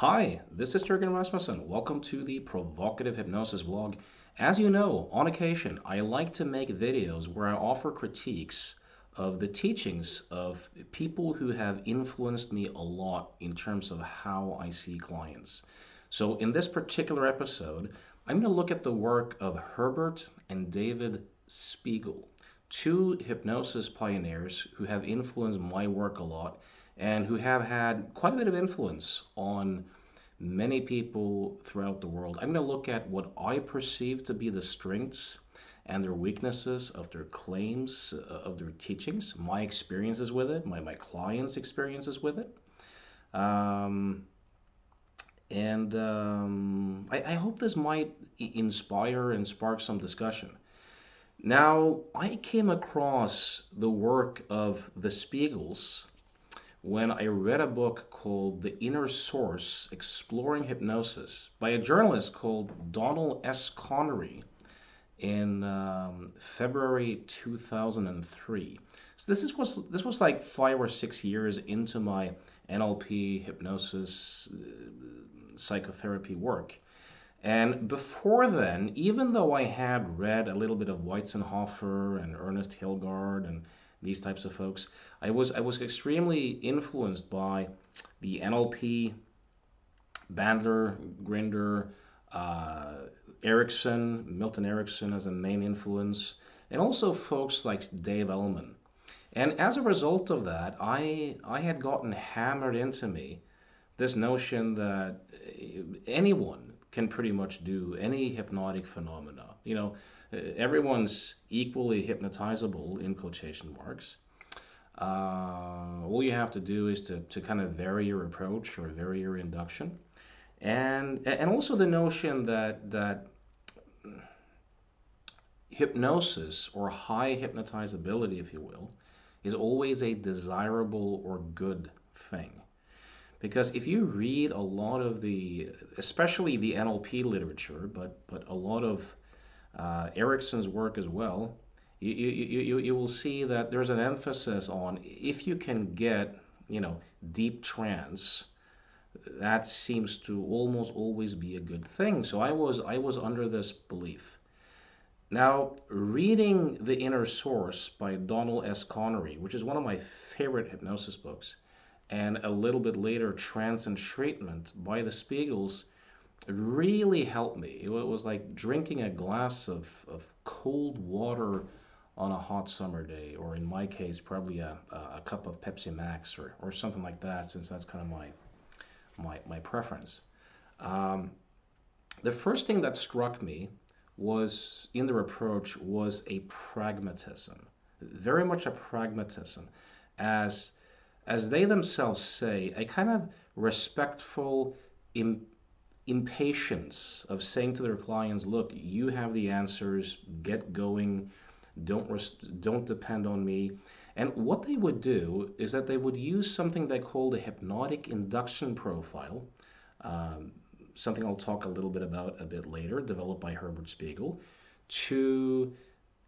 Hi, this is Jürgen Rasmussen. Welcome to the Provocative Hypnosis vlog. As you know, on occasion, I like to make videos where I offer critiques of the teachings of people who have influenced me a lot in terms of how I see clients. So in this particular episode, I'm going to look at the work of Herbert and David Spiegel, two hypnosis pioneers who have influenced my work a lot and who have had quite a bit of influence on many people throughout the world. I'm going to look at what I perceive to be the strengths and their weaknesses of their claims, uh, of their teachings, my experiences with it, my, my clients' experiences with it. Um, and um, I, I, hope this might inspire and spark some discussion. Now, I came across the work of the Spiegels when I read a book called The Inner Source Exploring Hypnosis by a journalist called Donald S. Connery in um, February 2003. So this is, was this was like five or six years into my NLP hypnosis uh, psychotherapy work. And before then, even though I had read a little bit of Weitzenhoffer and Ernest Hilgard and these types of folks. I was I was extremely influenced by the NLP, Bandler, Grinder, uh, Erickson, Milton Erickson as a main influence, and also folks like Dave Elman. And as a result of that, I I had gotten hammered into me this notion that anyone can pretty much do any hypnotic phenomena. You know, uh, everyone's equally hypnotizable in quotation marks. Uh, all you have to do is to, to kind of vary your approach or vary your induction. And, and also the notion that, that hypnosis or high hypnotizability, if you will, is always a desirable or good thing. Because if you read a lot of the, especially the NLP literature, but, but a lot of uh, Erickson's work as well, you, you, you, you will see that there's an emphasis on if you can get, you know, deep trance, that seems to almost always be a good thing. So I was I was under this belief. Now, reading The Inner Source by Donald S. Connery, which is one of my favorite hypnosis books, and a little bit later, Trance and Treatment by the Spiegels, really helped me. It was like drinking a glass of, of cold water on a hot summer day, or in my case, probably a, a cup of Pepsi Max or, or something like that, since that's kind of my, my, my preference. Um, the first thing that struck me was in their approach was a pragmatism, very much a pragmatism, as as they themselves say, a kind of respectful, impatience of saying to their clients, look, you have the answers, get going, don't, rest- don't depend on me. And what they would do is that they would use something they called a hypnotic induction profile, um, something I'll talk a little bit about a bit later, developed by Herbert Spiegel, to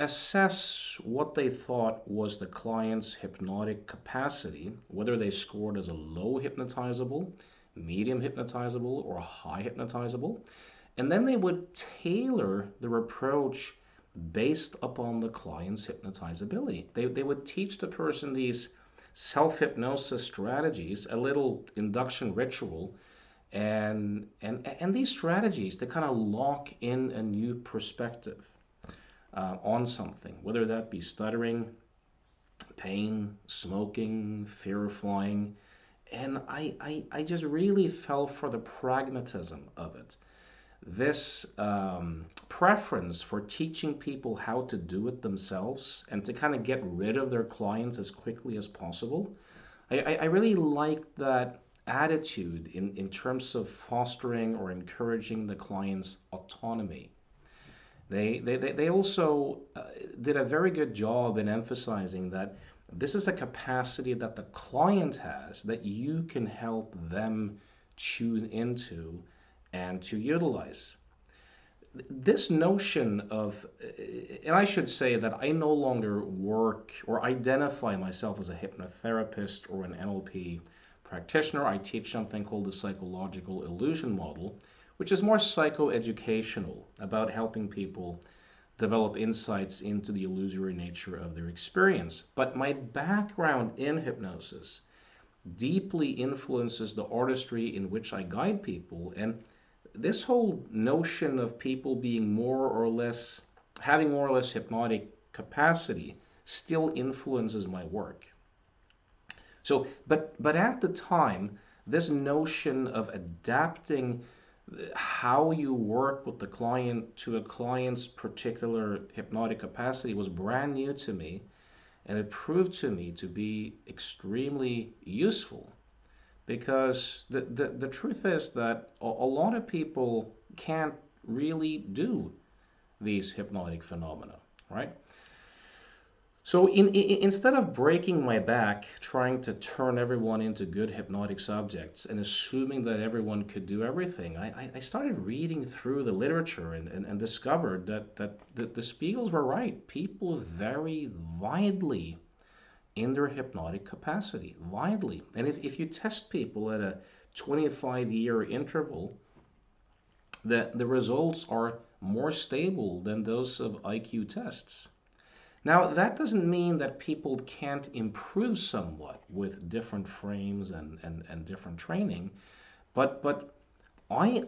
assess what they thought was the client's hypnotic capacity, whether they scored as a low hypnotizable, medium hypnotizable, or high hypnotizable. And then they would tailor their approach based upon the client's hypnotizability. They, they would teach the person these self hypnosis strategies, a little induction ritual, and, and, and these strategies to kind of lock in a new perspective uh, on something, whether that be stuttering, pain, smoking, fear of flying and I, I, I just really fell for the pragmatism of it. This um, preference for teaching people how to do it themselves and to kind of get rid of their clients as quickly as possible. I, I, I really like that attitude in, in terms of fostering or encouraging the client's autonomy. They, they, they also uh, did a very good job in emphasizing that this is a capacity that the client has that you can help them tune into and to utilize. This notion of, and I should say that I no longer work or identify myself as a hypnotherapist or an NLP practitioner, I teach something called the psychological illusion model, which is more psychoeducational about helping people develop insights into the illusory nature of their experience. But my background in hypnosis deeply influences the artistry in which I guide people. And this whole notion of people being more or less, having more or less hypnotic capacity still influences my work. So, but, but at the time, this notion of adapting how you work with the client to a client's particular hypnotic capacity was brand new to me and it proved to me to be extremely useful because the, the, the truth is that a, a lot of people can't really do these hypnotic phenomena, right? So in, in, instead of breaking my back trying to turn everyone into good hypnotic subjects and assuming that everyone could do everything, I, I started reading through the literature and, and, and discovered that, that the, the Spiegels were right. People vary widely in their hypnotic capacity, widely. And if, if you test people at a 25 year interval, that the results are more stable than those of IQ tests. Now, that doesn't mean that people can't improve somewhat with different frames and, and, and different training, but but I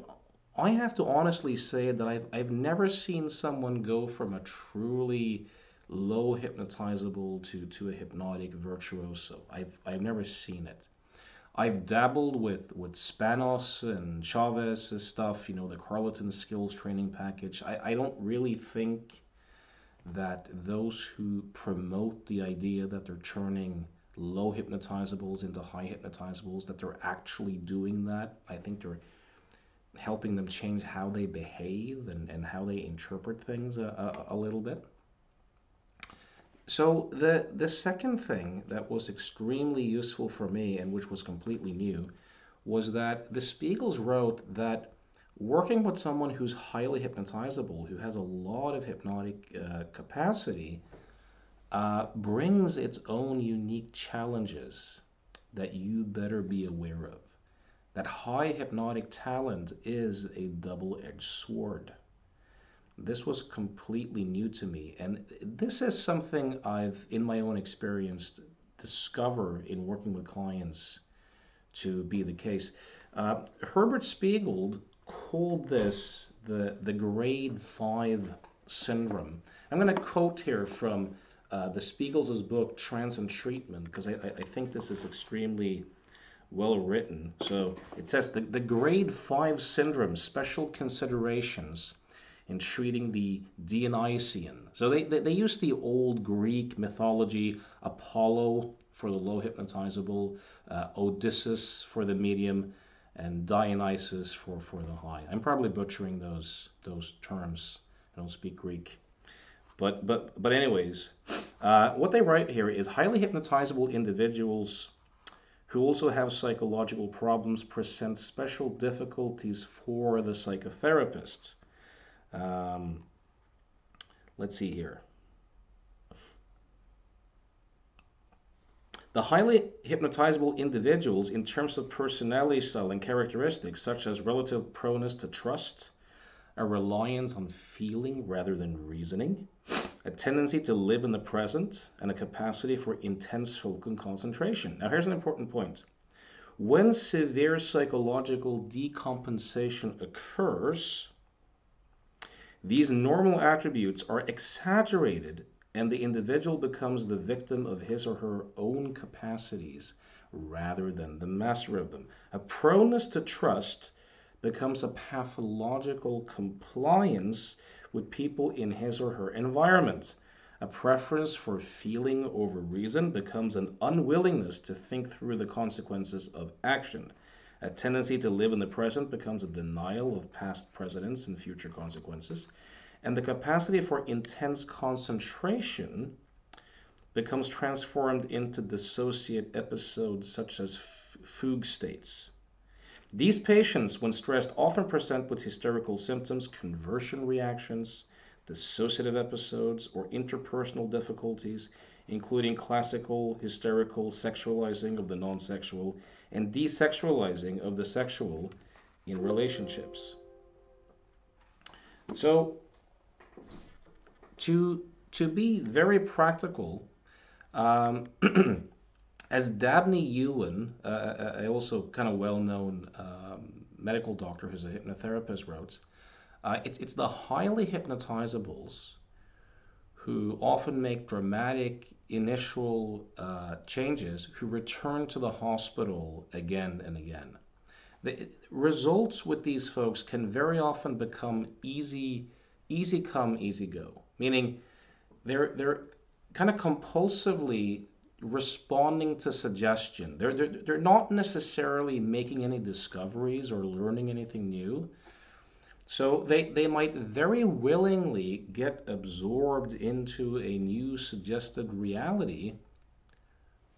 I have to honestly say that I've, I've never seen someone go from a truly low hypnotizable to, to a hypnotic virtuoso. I've, I've never seen it. I've dabbled with, with Spanos and Chaves's stuff, you know, the Carleton Skills Training Package. I, I don't really think that those who promote the idea that they're turning low hypnotizables into high hypnotizables, that they're actually doing that. I think they're helping them change how they behave and, and how they interpret things a, a, a little bit. So the the second thing that was extremely useful for me and which was completely new was that the Spiegels wrote that working with someone who's highly hypnotizable, who has a lot of hypnotic uh, capacity, uh, brings its own unique challenges that you better be aware of. That high hypnotic talent is a double edged sword. This was completely new to me, and this is something I've, in my own experience, discovered in working with clients to be the case. Uh, Herbert Spiegel called this the, the grade 5 syndrome. I'm going to quote here from uh, the Spiegels' book, Trance and Treatment, because I, I think this is extremely well written. So it says the, the grade 5 syndrome, special considerations in treating the Dionysian. So they, they, they use the old Greek mythology, Apollo for the low hypnotizable, uh, Odysseus for the medium, and Dionysus for, for the high. I'm probably butchering those those terms. I don't speak Greek. But but but anyways, uh, what they write here is highly hypnotizable individuals who also have psychological problems present special difficulties for the psychotherapist. Um, let's see here. The highly hypnotizable individuals, in terms of personality style and characteristics, such as relative proneness to trust, a reliance on feeling rather than reasoning, a tendency to live in the present, and a capacity for intense focus concentration. Now, here's an important point. When severe psychological decompensation occurs, these normal attributes are exaggerated and the individual becomes the victim of his or her own capacities rather than the master of them. A proneness to trust becomes a pathological compliance with people in his or her environment. A preference for feeling over reason becomes an unwillingness to think through the consequences of action. A tendency to live in the present becomes a denial of past precedents and future consequences and the capacity for intense concentration becomes transformed into dissociate episodes such as fugue states. These patients, when stressed, often present with hysterical symptoms, conversion reactions, dissociative episodes, or interpersonal difficulties, including classical hysterical sexualizing of the non sexual and desexualizing of the sexual in relationships. So, to to be very practical, um, as Dabney Ewin, uh, a also kind of well-known um, medical doctor who's a hypnotherapist, wrote, uh, it, it's the highly hypnotizables who often make dramatic initial uh, changes who return to the hospital again and again. The results with these folks can very often become easy, easy come, easy go, meaning they're they're kind of compulsively responding to suggestion. They're, they're, they're not necessarily making any discoveries or learning anything new. So they, they might very willingly get absorbed into a new suggested reality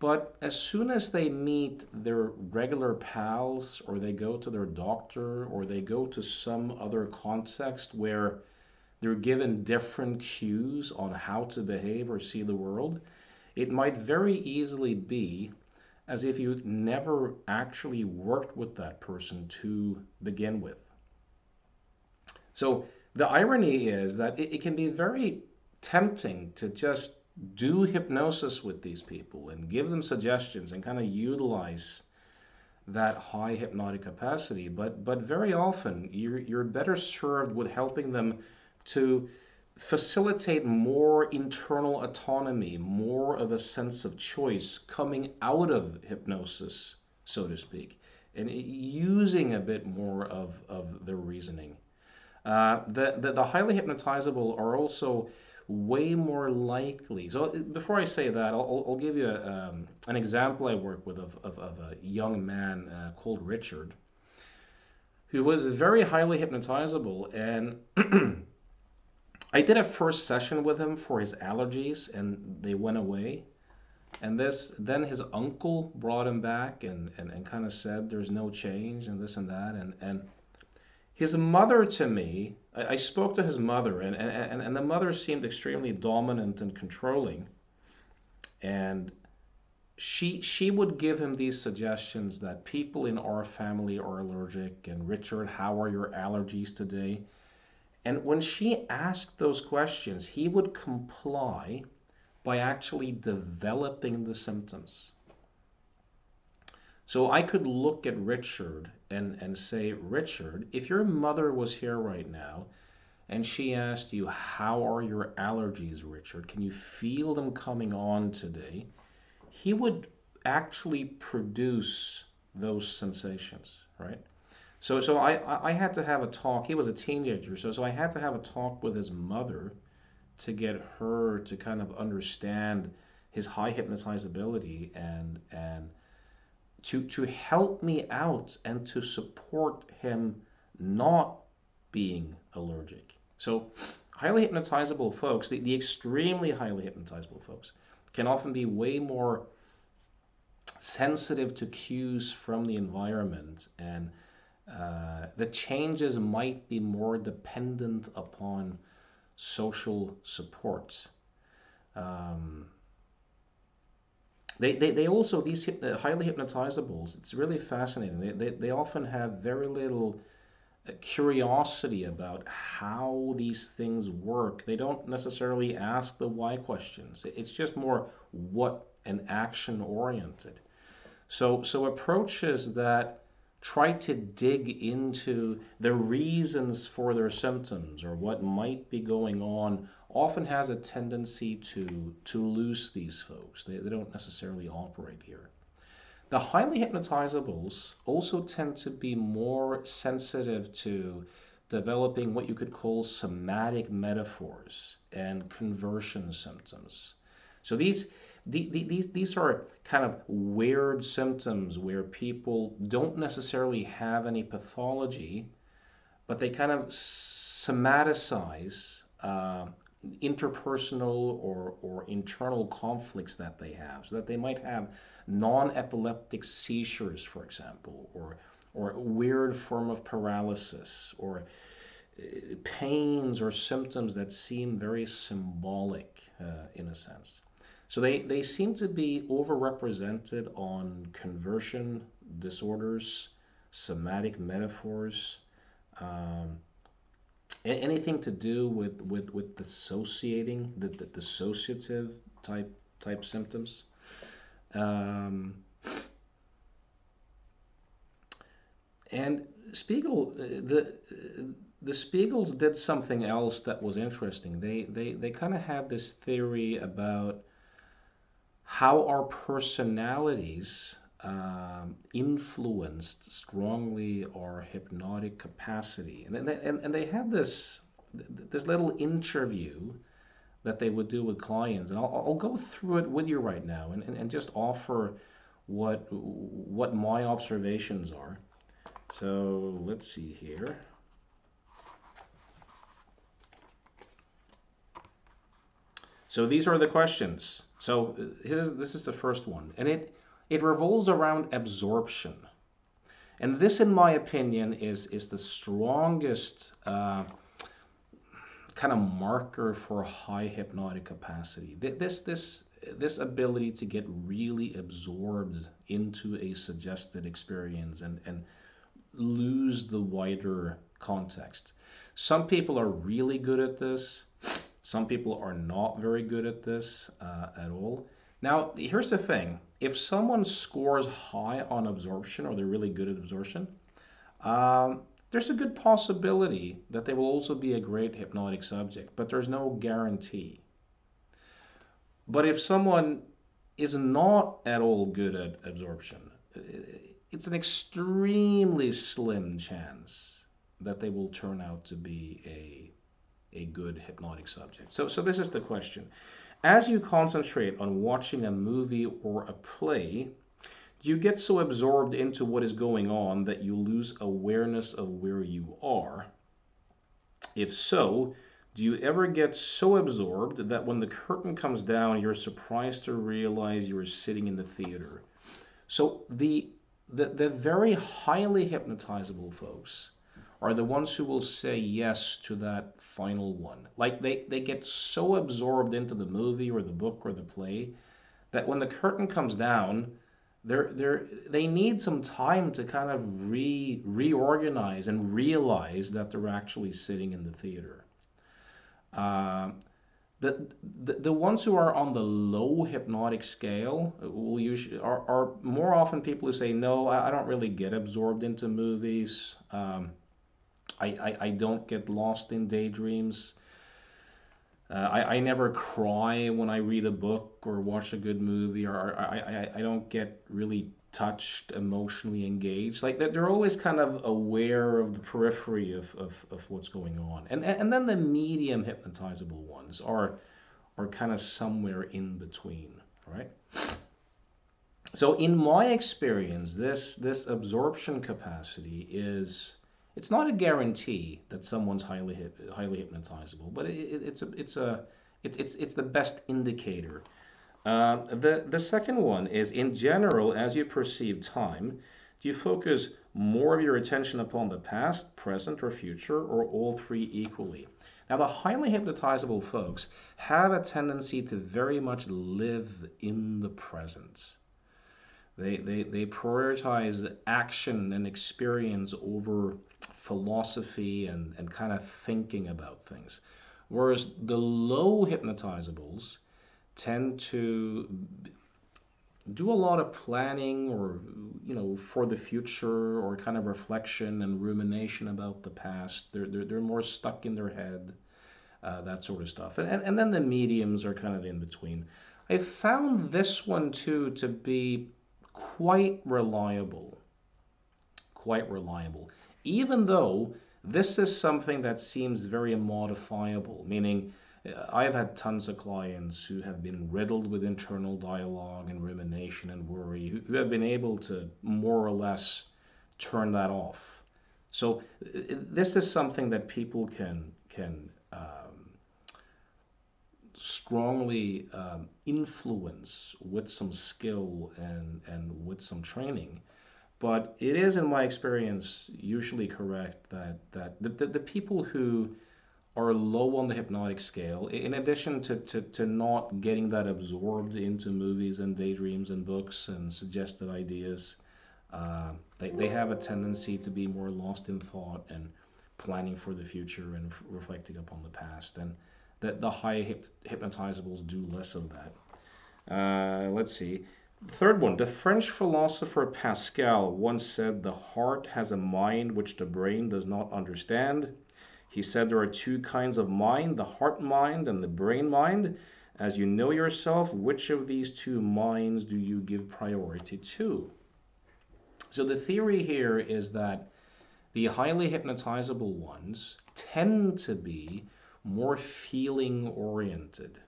but as soon as they meet their regular pals, or they go to their doctor, or they go to some other context where they're given different cues on how to behave or see the world, it might very easily be as if you never actually worked with that person to begin with. So the irony is that it, it can be very tempting to just do hypnosis with these people and give them suggestions and kind of utilize that high hypnotic capacity. But but very often you're you're better served with helping them to facilitate more internal autonomy, more of a sense of choice coming out of hypnosis, so to speak, and using a bit more of, of their reasoning. Uh, the, the, the highly hypnotizable are also way more likely. So before I say that, I'll, I'll give you a, um, an example I work with of, of, of a young man uh, called Richard, who was very highly hypnotizable. And I did a first session with him for his allergies, and they went away. And this, then his uncle brought him back and, and, and kind of said there's no change and this and that. And, and his mother to me, I, I spoke to his mother, and, and, and the mother seemed extremely dominant and controlling. And she she would give him these suggestions that people in our family are allergic and Richard how are your allergies today and when she asked those questions he would comply by actually developing the symptoms so I could look at Richard and, and say, Richard, if your mother was here right now and she asked you, How are your allergies, Richard? Can you feel them coming on today? He would actually produce those sensations, right? So, so I, I had to have a talk. He was a teenager, so, so I had to have a talk with his mother to get her to kind of understand his high hypnotizability and and to, to help me out and to support him not being allergic. So, highly hypnotizable folks, the, the extremely highly hypnotizable folks, can often be way more sensitive to cues from the environment and uh, the changes might be more dependent upon social support. Um, they, they, they also, these highly hypnotizables, it's really fascinating. They, they, they often have very little uh, curiosity about how these things work. They don't necessarily ask the why questions. It's just more what and action oriented. So, so approaches that try to dig into the reasons for their symptoms or what might be going on often has a tendency to, to lose these folks. They, they don't necessarily operate here. The highly hypnotizables also tend to be more sensitive to developing what you could call somatic metaphors and conversion symptoms. So these, the, the, these, these are kind of weird symptoms where people don't necessarily have any pathology, but they kind of somaticize uh, interpersonal or, or internal conflicts that they have. So that they might have non-epileptic seizures, for example, or, or weird form of paralysis, or uh, pains or symptoms that seem very symbolic uh, in a sense. So they, they seem to be overrepresented on conversion disorders, somatic metaphors, um, anything to do with, with, with dissociating, the, the dissociative type type symptoms. Um, and Spiegel, uh, the the Spiegels did something else that was interesting. They they they kind of had this theory about how our personalities um, influenced strongly our hypnotic capacity, and they, and, and they had this this little interview that they would do with clients, and I'll, I'll go through it with you right now, and, and, and just offer what what my observations are. So let's see here. So these are the questions. So this is the first one, and it it revolves around absorption, and this, in my opinion, is is the strongest uh, kind of marker for high hypnotic capacity. This this this ability to get really absorbed into a suggested experience and and lose the wider context. Some people are really good at this. Some people are not very good at this uh, at all. Now, here's the thing. If someone scores high on absorption or they're really good at absorption, um, there's a good possibility that they will also be a great hypnotic subject, but there's no guarantee. But if someone is not at all good at absorption, it's an extremely slim chance that they will turn out to be a a good hypnotic subject. So, so this is the question. As you concentrate on watching a movie or a play, do you get so absorbed into what is going on that you lose awareness of where you are? If so, do you ever get so absorbed that when the curtain comes down, you're surprised to realize you are sitting in the theater? So the the, the very highly hypnotizable folks are the ones who will say yes to that final one. Like they, they get so absorbed into the movie or the book or the play that when the curtain comes down, they're, they're, they need some time to kind of re, reorganize and realize that they're actually sitting in the theater. Uh, the, the, the ones who are on the low hypnotic scale will usually are, are more often people who say no I, I don't really get absorbed into movies um, I, I, I don't get lost in daydreams. Uh, I, I never cry when I read a book or watch a good movie, or I, I, I don't get really touched, emotionally engaged. Like they're always kind of aware of the periphery of, of, of what's going on. And, and then the medium hypnotizable ones are, are kind of somewhere in between, right? So in my experience, this, this absorption capacity is it's not a guarantee that someone's highly highly hypnotizable, but it, it, it's a it's a it's it's it's the best indicator. Uh, the the second one is in general, as you perceive time, do you focus more of your attention upon the past, present, or future, or all three equally? Now, the highly hypnotizable folks have a tendency to very much live in the present. They, they, they prioritize action and experience over philosophy and, and kind of thinking about things. Whereas the low hypnotizables tend to do a lot of planning or you know for the future or kind of reflection and rumination about the past. They're, they're, they're more stuck in their head uh, that sort of stuff. And, and, and then the mediums are kind of in between. I found this one too to be quite reliable quite reliable even though this is something that seems very modifiable, meaning uh, I've had tons of clients who have been riddled with internal dialogue and rumination and worry, who, have been able to more or less turn that off. So uh, this is something that people can can um, strongly um, influence with some skill and and with some training. But it is, in my experience, usually correct that, that the, the, the people who are low on the hypnotic scale, in addition to, to, to not getting that absorbed into movies and daydreams and books and suggested ideas, Uh, they, they have a tendency to be more lost in thought and planning for the future and f- reflecting upon the past. And the, the high hip, hypnotizables do less of that. Uh, let's see. Third one, the French philosopher Pascal once said the heart has a mind which the brain does not understand. He said there are two kinds of mind, the heart mind and the brain mind. As you know yourself, which of these two minds do you give priority to? So the theory here is that the highly hypnotizable ones tend to be more feeling oriented.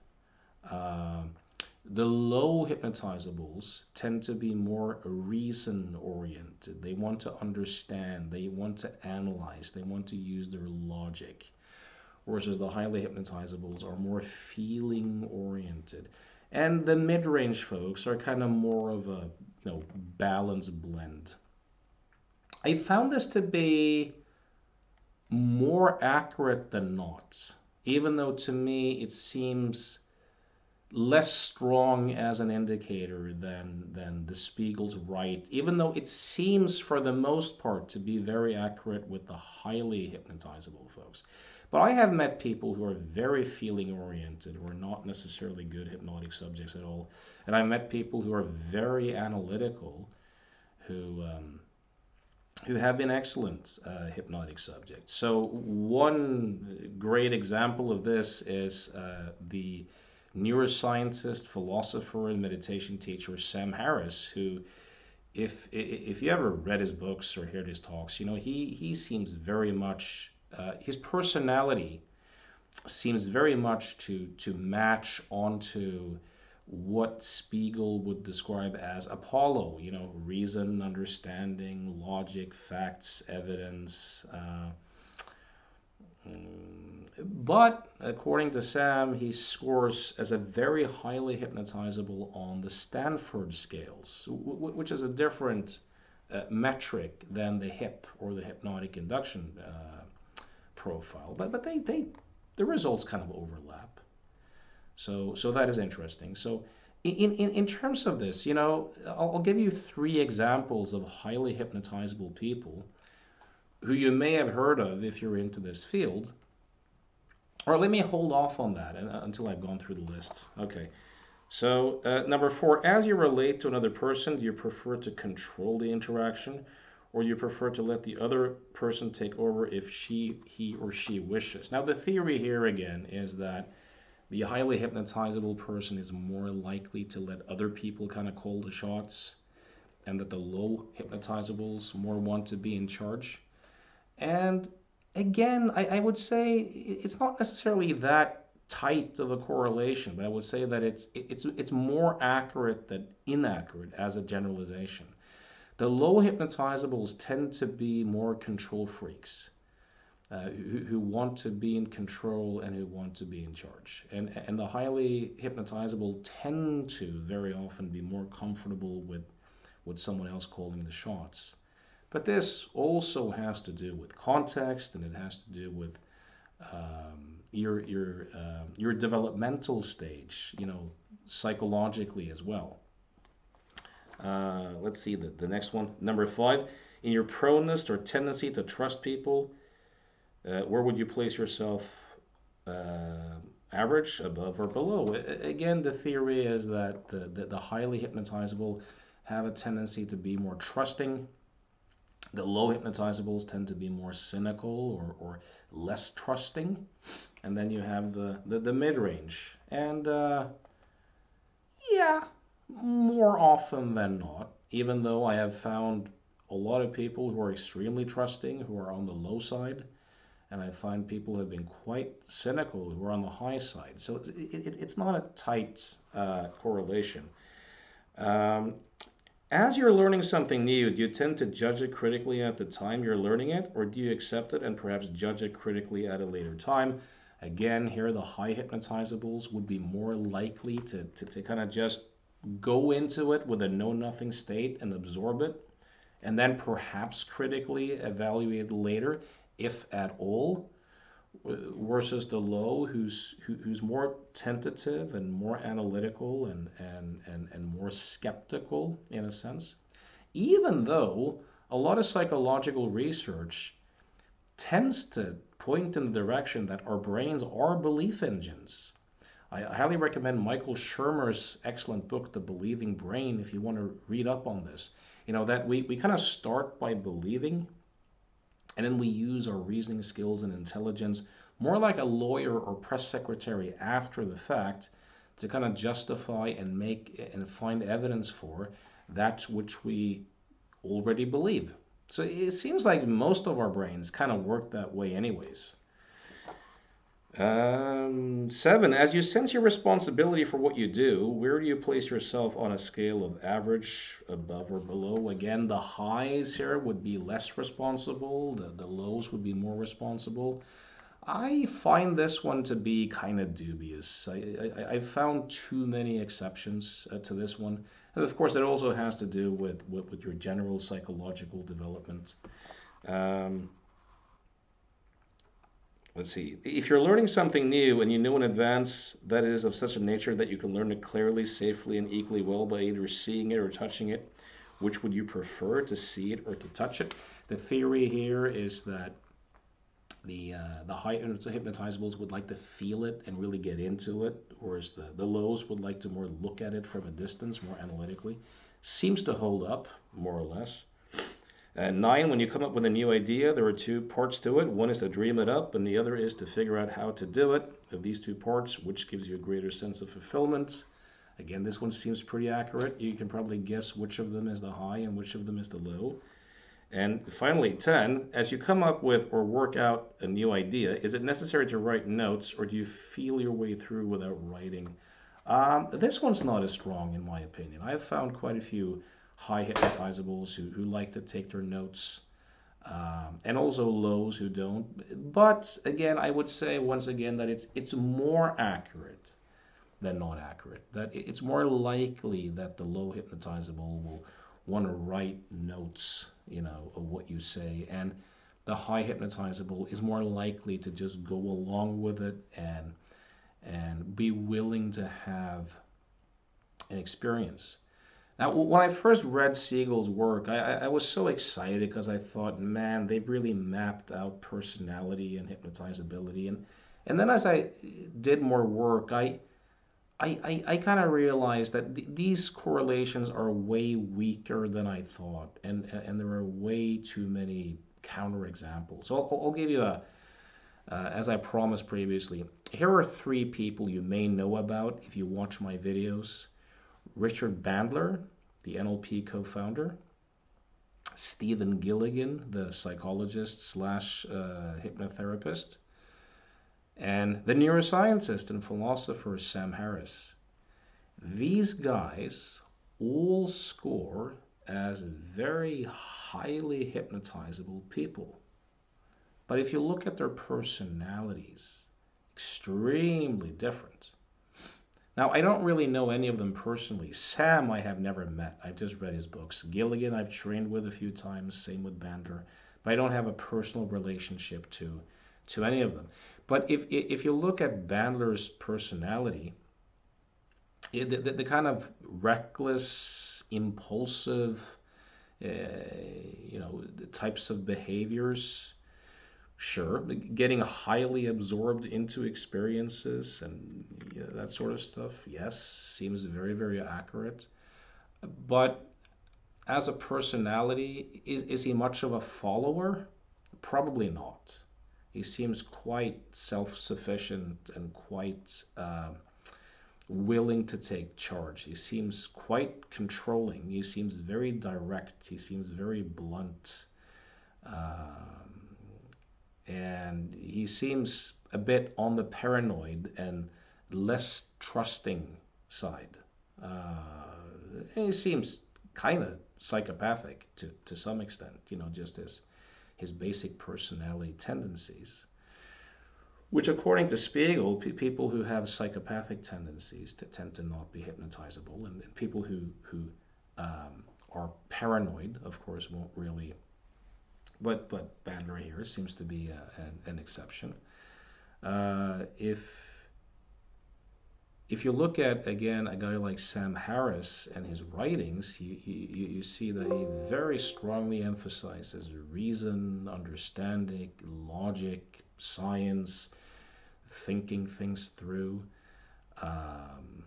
Uh, the low hypnotizables tend to be more reason oriented. They want to understand, they want to analyze, they want to use their logic. Whereas the highly hypnotizables are more feeling oriented. And the mid range folks are kind of more of a you know balanced blend. I found this to be more accurate than not, even though to me it seems less strong as an indicator than than the Spiegel's right, even though it seems for the most part to be very accurate with the highly hypnotizable folks. But I have met people who are very feeling oriented, who are not necessarily good hypnotic subjects at all, and I've met people who are very analytical, who um, who have been excellent uh, hypnotic subjects. So one great example of this is uh, the neuroscientist, philosopher, and meditation teacher Sam Harris, who, if if you ever read his books or heard his talks, you know he he seems very much uh, his personality seems very much to to match onto what Spiegel would describe as Apollo, you know, reason, understanding, logic, facts, evidence. Uh, but according to Sam, he scores as a very highly hypnotizable on the Stanford scales, which is a different uh, metric than the HIP or the hypnotic induction uh, profile. But but they, they the results kind of overlap. So so that is interesting. So in, in, in terms of this, you know, I'll, I'll give you three examples of highly hypnotizable people who you may have heard of if you're into this field. Or let me hold off on that uh, until I've gone through the list. Okay. So, uh, number four, as you relate to another person, do you prefer to control the interaction or you prefer to let the other person take over if she, he, or she wishes? Now, the theory here again is that the highly hypnotizable person is more likely to let other people kind of call the shots, and that the low hypnotizables more want to be in charge. And again, I, I would say it's not necessarily that tight of a correlation, but I would say that it's it's it's more accurate than inaccurate as a generalization. The low hypnotizables tend to be more control freaks. Uh, who, who want to be in control and who want to be in charge. And, and the highly hypnotizable tend to very often be more comfortable with, with someone else calling the shots. But this also has to do with context and it has to do with um, your, your, uh, your developmental stage, you know, psychologically as well. Uh, let's see the, the next one. Number five, in your proneness or tendency to trust people, uh, where would you place yourself? Uh, average, above, or below? Again, the theory is that the, the, the highly hypnotizable have a tendency to be more trusting the low hypnotizables tend to be more cynical or, or less trusting. And then you have the, the, the mid range. And uh, yeah, more often than not, even though I have found a lot of people who are extremely trusting who are on the low side. And I find people have been quite cynical who are on the high side. So it, it, it's not a tight uh, correlation. Um, as you're learning something new, do you tend to judge it critically at the time you're learning it, or do you accept it and perhaps judge it critically at a later time? Again, here the high hypnotizables would be more likely to, to, to kind of just go into it with a know nothing state and absorb it, and then perhaps critically evaluate later, if at all versus the low who's who, who's more tentative and more analytical and, and and and more skeptical in a sense even though a lot of psychological research tends to point in the direction that our brains are belief engines. I highly recommend Michael Shermer's excellent book, The Believing Brain, if you want to read up on this. You know, that we, we kind of start by believing, and then we use our reasoning skills and intelligence more like a lawyer or press secretary after the fact to kind of justify and make and find evidence for that which we already believe. So it seems like most of our brains kind of work that way, anyways. Um, seven, as you sense your responsibility for what you do, where do you place yourself on a scale of average, above, or below? Again, the highs here would be less responsible, the, the lows would be more responsible. I find this one to be kind of dubious. I, I, I found too many exceptions uh, to this one. And of course, it also has to do with, with, with your general psychological development. Um, let's see. If you're learning something new and you know in advance that it is of such a nature that you can learn it clearly, safely, and equally well by either seeing it or touching it, which would you prefer to see it or to touch it? The theory here is that the uh, the high hypnotizables would like to feel it and really get into it, whereas the, the lows would like to more look at it from a distance, more analytically. Seems to hold up, more or less. And nine, when you come up with a new idea, there are two parts to it. One is to dream it up, and the other is to figure out how to do it. Of these two parts, which gives you a greater sense of fulfillment? Again, this one seems pretty accurate. You can probably guess which of them is the high and which of them is the low. And finally, 10, as you come up with or work out a new idea, is it necessary to write notes or do you feel your way through without writing? Um, this one's not as strong, in my opinion. I've found quite a few high hypnotizables who, who like to take their notes, um, and also lows who don't. But again, I would say once again that it's it's more accurate than not accurate. That it's more likely that the low hypnotizable will want to write notes, you know, of what you say. And the high hypnotizable is more likely to just go along with it and and be willing to have an experience. Now, when I first read Spiegel's work, I, I was so excited because I thought, man, they've really mapped out personality and hypnotizability. And and then as I did more work, I I, I, I kind of realized that th- these correlations are way weaker than I thought, and and there are way too many counterexamples. So I'll, I'll give you a, uh, as I promised previously. Here are three people you may know about if you watch my videos: Richard Bandler, the NLP co-founder; Stephen Gilligan, the psychologist slash uh, hypnotherapist; and the neuroscientist and philosopher Sam Harris. These guys all score as very highly hypnotizable people. But if you look at their personalities, extremely different. Now, I don't really know any of them personally. Sam, I have never met. I've just read his books. Gilligan, I've trained with a few times, same with Bandler, but I don't have a personal relationship to, to any of them. But if if you look at Bandler's personality, the, the, the kind of reckless, impulsive, uh, you know, types of behaviors, sure, getting highly absorbed into experiences and that sort of stuff, yes, seems very, very accurate. But as a personality, is, is he much of a follower? Probably not he seems quite self-sufficient and quite uh, willing to take charge. He seems quite controlling. He seems very direct. He seems very blunt. Um, and he seems a bit on the paranoid and less trusting side. Uh, he seems kind of psychopathic to, to some extent, you know, just as his basic personality tendencies, which, according to Spiegel, people who have psychopathic tendencies to tend to not be hypnotizable, and, and people who who um, are paranoid, of course, won't really. But but Bandler here seems to be a, an, an, exception. Uh, if if you look at again a guy like Sam Harris and his writings, you, you, you see that he very strongly emphasizes reason, understanding, logic, science, thinking things through. Um,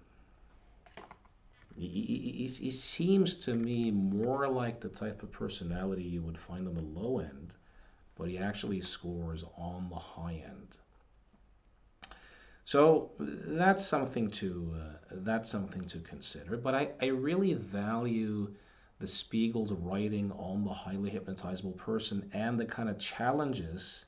he, he, he, seems to me more like the type of personality you would find on the low end, but he actually scores on the high end. So that's something to uh, that's something to consider. But I, I really value the Spiegel's writing on the highly hypnotizable person and the kind of challenges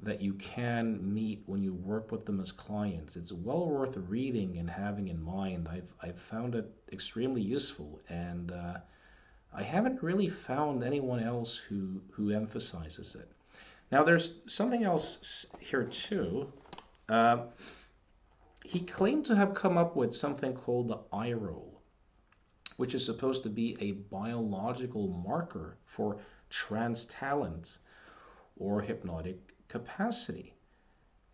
that you can meet when you work with them as clients. It's well worth reading and having in mind. I've I've found it extremely useful, and uh, I haven't really found anyone else who who emphasizes it. Now, there's something else here too. Uh, he claimed to have come up with something called the eye roll, which is supposed to be a biological marker for trance talent or hypnotic capacity.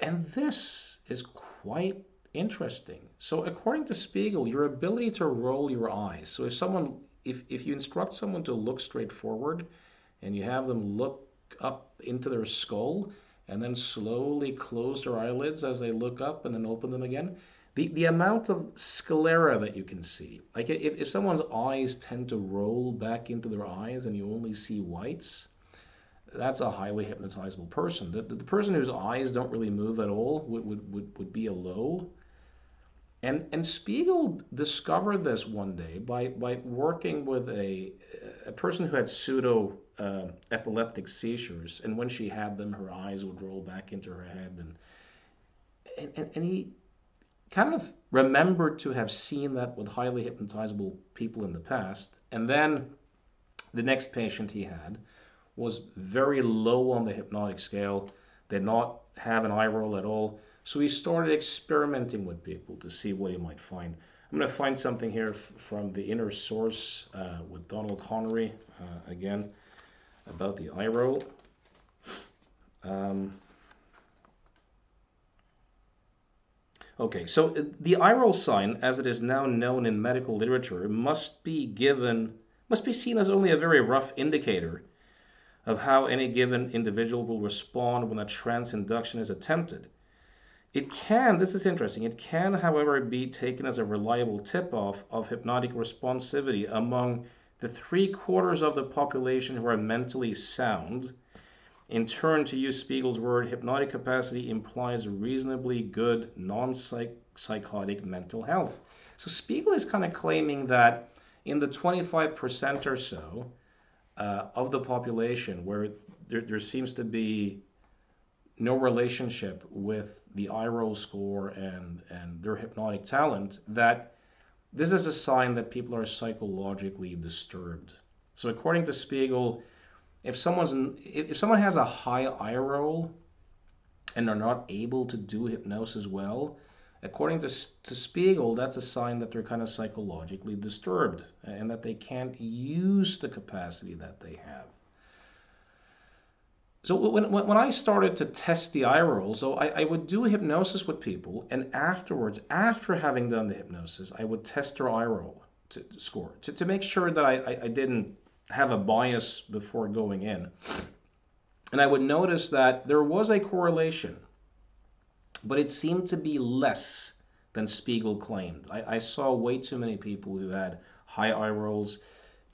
And this is quite interesting. So according to Spiegel, your ability to roll your eyes. So if someone if, if you instruct someone to look straight forward and you have them look up into their skull, and then slowly close their eyelids as they look up and then open them again. The, the amount of sclera that you can see, like if, if someone's eyes tend to roll back into their eyes and you only see whites, that's a highly hypnotizable person. The, the, the person whose eyes don't really move at all would, would, would, would be a low. And, and Spiegel discovered this one day by, by working with a, a person who had pseudo uh, epileptic seizures. And when she had them, her eyes would roll back into her head. And, and, and, and he kind of remembered to have seen that with highly hypnotizable people in the past. And then the next patient he had was very low on the hypnotic scale, did not have an eye roll at all so he started experimenting with people to see what he might find. I'm going to find something here from the inner source uh, with Donald Connery uh, again about the eye roll. Um, okay, so uh, the eye roll sign, as it is now known in medical literature, must be given must be seen as only a very rough indicator of how any given individual will respond when a trance induction is attempted. It can, this is interesting, it can, however, be taken as a reliable tip off of hypnotic responsivity among the three quarters of the population who are mentally sound. In turn, to use Spiegel's word, hypnotic capacity implies reasonably good non psychotic mental health. So Spiegel is kind of claiming that in the 25% or so uh, of the population where there, there seems to be no relationship with the roll score and, and their hypnotic talent, that this is a sign that people are psychologically disturbed. So according to Spiegel, if someone's if someone has a high roll and are not able to do hypnosis well, according to, to Spiegel, that's a sign that they're kind of psychologically disturbed and that they can't use the capacity that they have. So when, when I started to test the eye roll, so I, I would do hypnosis with people, and afterwards, after having done the hypnosis, I would test their eye roll to, score to, to make sure that I, I, I didn't have a bias before going in. And I would notice that there was a correlation, but it seemed to be less than Spiegel claimed. I, I saw way too many people who had high eye rolls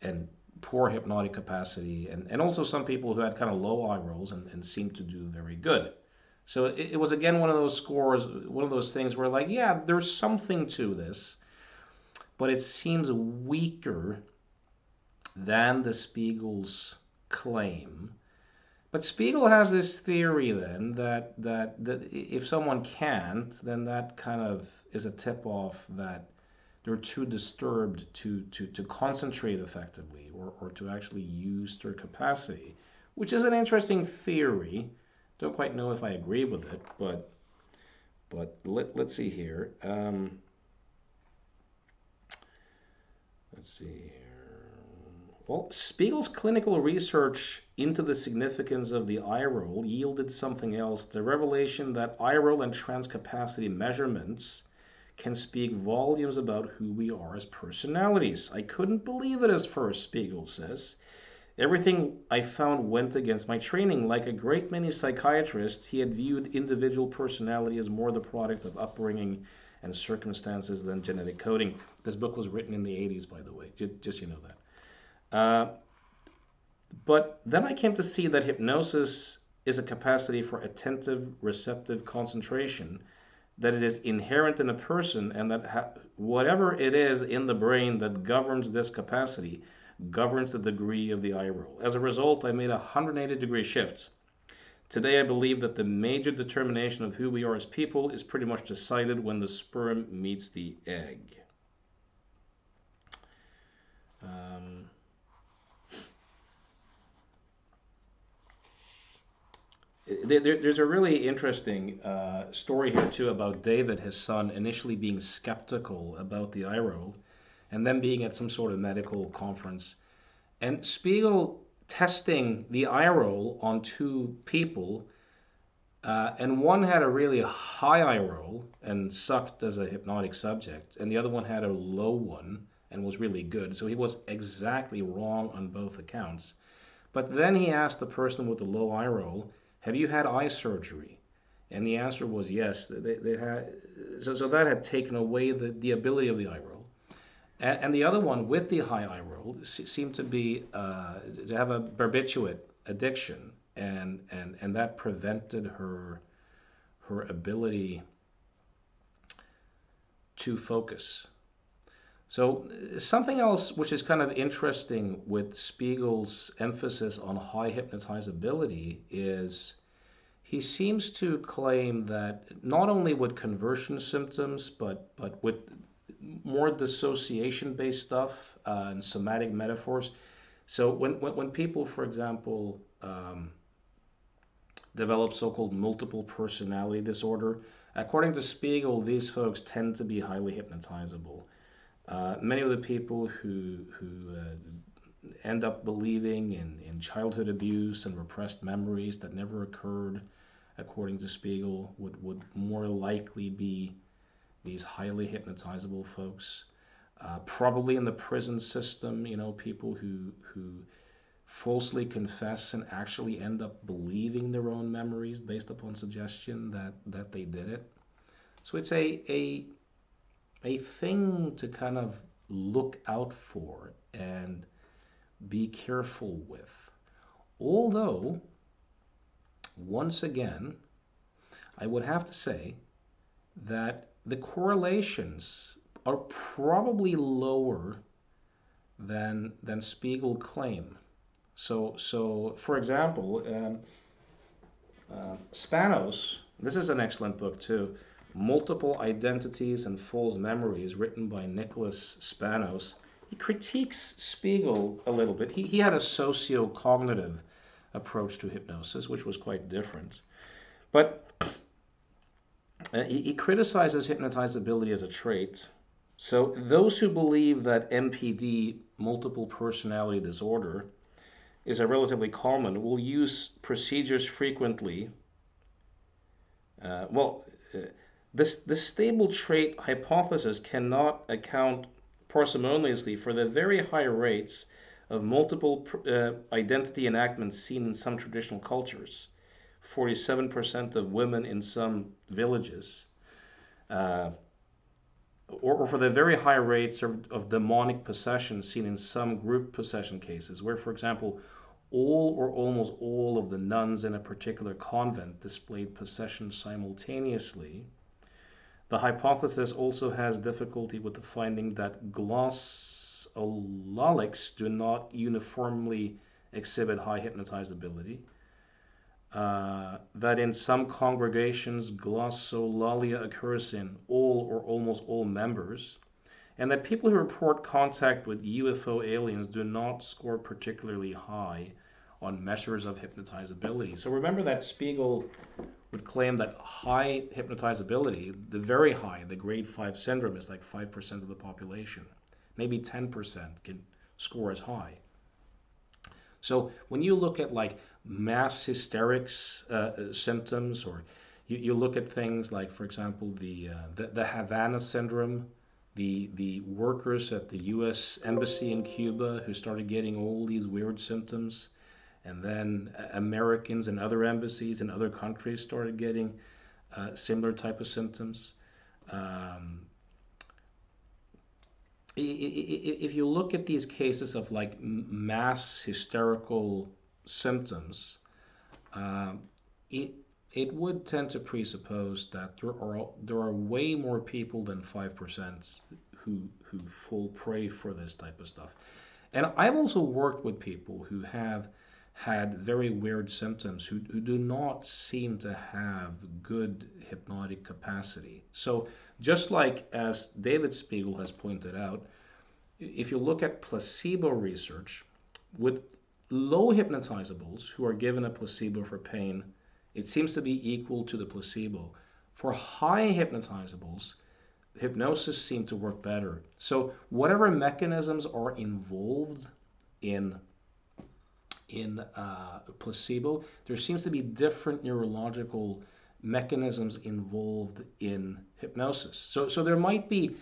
and poor hypnotic capacity, and, and also some people who had kind of low eye rolls and, and seemed to do very good. So it, it was again one of those scores, one of those things where like, yeah, there's something to this, but it seems weaker than the Spiegel's claim. But Spiegel has this theory then that, that that if someone can't, then that kind of is a tip off that they're too disturbed to, to, to concentrate effectively or, or to actually use their capacity, which is an interesting theory. Don't quite know if I agree with it, but but let, let's see here. Um, let's see here. Well, Spiegel's clinical research into the significance of the eye roll yielded something else the revelation that eye roll and trance capacity measurements can speak volumes about who we are as personalities. I couldn't believe it at first, Spiegel says. Everything I found went against my training. Like a great many psychiatrists, he had viewed individual personality as more the product of upbringing and circumstances than genetic coding. This book was written in the 80s, by the way, just, just you know that. Uh, but then I came to see that hypnosis is a capacity for attentive, receptive concentration, that it is inherent in a person, and that ha- whatever it is in the brain that governs this capacity governs the degree of the eye roll. As a result, I made a 180 degree shift. Today, I believe that the major determination of who we are as people is pretty much decided when the sperm meets the egg. Um, there, there's a really interesting uh, story here too about David, his son, initially being skeptical about the eye roll and then being at some sort of medical conference. And Spiegel testing the eye roll on two people, uh, and one had a really high eye roll and sucked as a hypnotic subject, and the other one had a low one and was really good. So he was exactly wrong on both accounts. But then he asked the person with the low eye roll, Have you had eye surgery? And the answer was yes. They, they had, so, so that had taken away the, the ability of the eye roll. And, and the other one with the high eye roll seemed to be uh, to have a barbiturate addiction, and and and that prevented her her ability to focus. So something else which is kind of interesting with Spiegel's emphasis on high hypnotizability is he seems to claim that not only with conversion symptoms, but but with more dissociation based stuff uh, and somatic metaphors. So when, when, when people, for example, um, develop so-called multiple personality disorder, according to Spiegel, these folks tend to be highly hypnotizable. Uh, many of the people who who uh, end up believing in, in childhood abuse and repressed memories that never occurred, according to Spiegel, would, would more likely be these highly hypnotizable folks. Uh, probably in the prison system, you know, people who who falsely confess and actually end up believing their own memories based upon suggestion that that they did it. So it's a a a thing to kind of look out for and be careful with. Although, once again, I would have to say that the correlations are probably lower than than Spiegel claim. So so for example, um, uh, Spanos. This is an excellent book too. Multiple Identities and False Memories, written by Nicholas Spanos. He critiques Spiegel a little bit. He, he had a socio-cognitive approach to hypnosis, which was quite different. But uh, he, he criticizes hypnotizability as a trait. So those who believe that MPD, multiple personality disorder, is a relatively common will use procedures frequently. Uh, well, uh, this, this stable trait hypothesis cannot account parsimoniously for the very high rates of multiple uh, identity enactments seen in some traditional cultures. 47% of women in some villages, uh, or, or, for the very high rates of, of demonic possession seen in some group possession cases, where, for example, all or almost all of the nuns in a particular convent displayed possession simultaneously. The hypothesis also has difficulty with the finding that glossolalics do not uniformly exhibit high hypnotizability uh, that in some congregations glossolalia occurs in all or almost all members, and that people who report contact with UFO aliens do not score particularly high on measures of hypnotizability. So remember that Spiegel would claim that high hypnotizability, the very high, the grade 5 syndrome is like 5% of the population. Maybe 10% can score as high. So when you look at like mass hysterics uh, symptoms or You, you look at things like, for example, the, uh, the, the Havana syndrome, the, the workers at the US Embassy in Cuba who started getting all these weird symptoms, and then Americans and other embassies in other countries started getting uh, similar type of symptoms. Um, if you look at these cases of like mass hysterical symptoms, um, it it would tend to presuppose that there are there are way more people than five percent who who fall prey for this type of stuff. And I've also worked with people who have had very weird symptoms who, who do not seem to have good hypnotic capacity. So just like as David Spiegel has pointed out, if you look at placebo research with low hypnotizables who are given a placebo for pain, it seems to be equal to the placebo. For high hypnotizables, hypnosis seemed to work better. So whatever mechanisms are involved in in uh, placebo, there seems to be different neurological mechanisms involved in hypnosis. So so there might be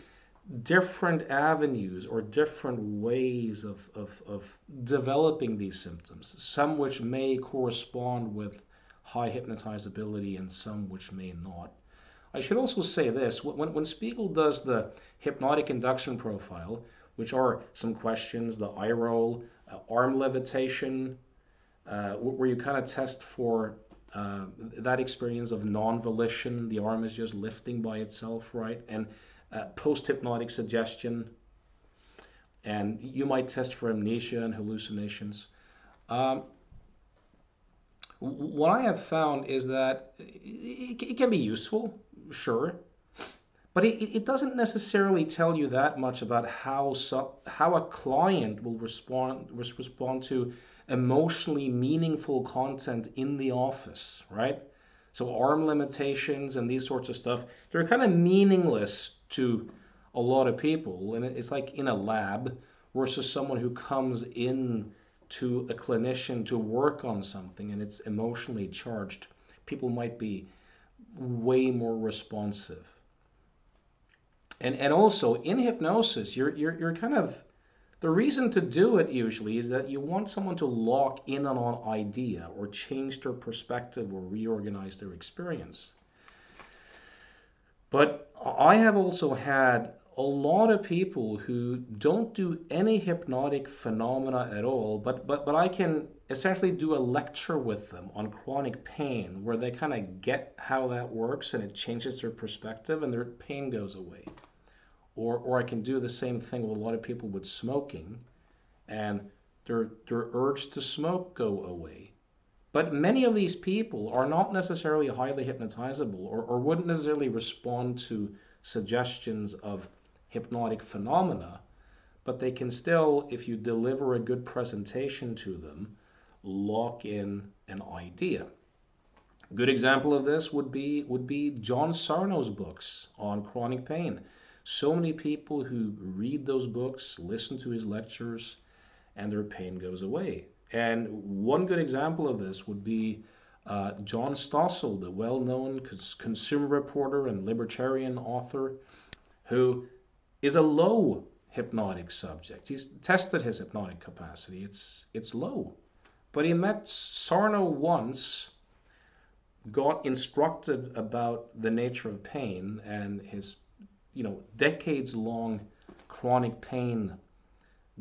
different avenues or different ways of, of, of developing these symptoms, some which may correspond with high hypnotizability and some which may not. I should also say this when, when Spiegel does the hypnotic induction profile, which are some questions, the eye roll, uh, arm levitation, uh, where you kind of test for uh, that experience of non volition, the arm is just lifting by itself, right? And uh, post hypnotic suggestion, and you might test for amnesia and hallucinations. Um, what I have found is that it, it can be useful, sure, but it, it, doesn't necessarily tell you that much about how so, how a client will respond respond to emotionally meaningful content in the office, right? So arm levitations and these sorts of stuff, they're kind of meaningless to a lot of people. And it's like in a lab versus someone who comes in to a clinician to work on something and it's emotionally charged. People might be way more responsive. And, and also in hypnosis, you're, you're, you're kind of the reason to do it usually is that you want someone to lock in on an idea or change their perspective or reorganize their experience. But I have also had a lot of people who don't do any hypnotic phenomena at all, but, but, but I can essentially do a lecture with them on chronic pain where they kind of get how that works and it changes their perspective and their pain goes away. Or, or I can do the same thing with a lot of people with smoking and their, their urge to smoke go away. But many of these people are not necessarily highly hypnotizable or, or wouldn't necessarily respond to suggestions of hypnotic phenomena, but they can still, if you deliver a good presentation to them, lock in an idea. A good example of this would be would be John Sarno's books on chronic pain so many people who read those books, listen to his lectures, and their pain goes away. And one good example of this would be uh, John Stossel, the well known consumer reporter and libertarian author, who is a low hypnotic subject. He's tested his hypnotic capacity, it's, it's low. But he met Sarno once, got instructed about the nature of pain and his you know, decades long chronic pain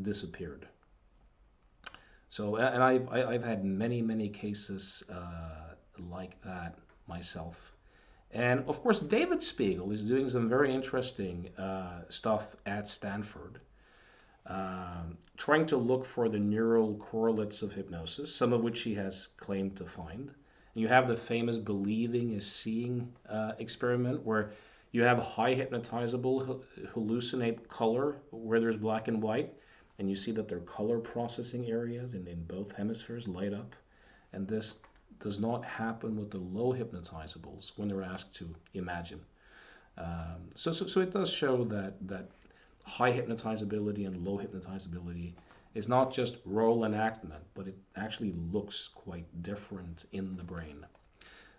disappeared. So, and I've, I've had many, many cases uh, like that myself. And of course, David Spiegel is doing some very interesting uh, stuff at Stanford, um, trying to look for the neural correlates of hypnosis, some of which he has claimed to find. And you have the famous believing is seeing uh, experiment, where you have high hypnotizable hallucinate color where there's black and white, and you see that their color processing areas in, in both hemispheres light up. And this does not happen with the low hypnotizables when they're asked to imagine. Um, so, so, so it does show that, that high hypnotizability and low hypnotizability is not just role enactment, but it actually looks quite different in the brain.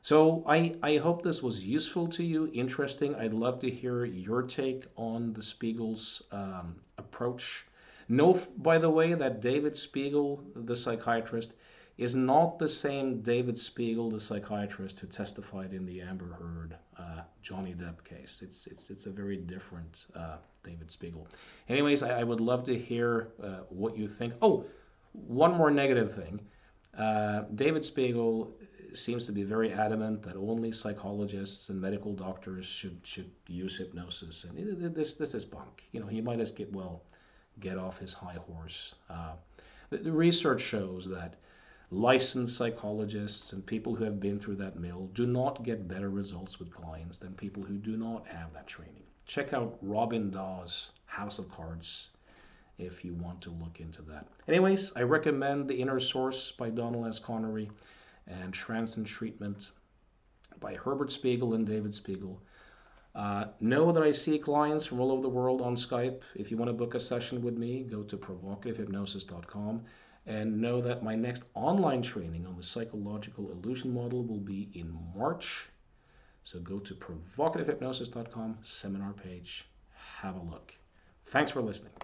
So I, I hope this was useful to you, interesting. I'd love to hear your take on the Spiegel's um, approach. Know, by the way, that David Spiegel, the psychiatrist, is not the same David Spiegel, the psychiatrist who testified in the Amber Heard uh, Johnny Depp case. It's it's it's a very different uh, David Spiegel. Anyways, I, I, would love to hear uh, what you think. Oh, one more negative thing. Uh, David Spiegel seems to be very adamant that only psychologists and medical doctors should should use hypnosis, and this this is bunk. You know, he might as get well get off his high horse. Uh, the, the research shows that licensed psychologists and people who have been through that mill do not get better results with clients than people who do not have that training. Check out Robin Dawes' House of Cards if you want to look into that. Anyways, I recommend The Inner Source by Donald S. Connery and Trance and Treatment by Herbert Spiegel and David Spiegel. Uh, know that I see clients from all over the world on Skype. If you want to book a session with me, go to provocativehypnosis.com and know that my next online training on the psychological illusion model will be in March. So go to provocativehypnosis.com, seminar page, have a look. Thanks for listening.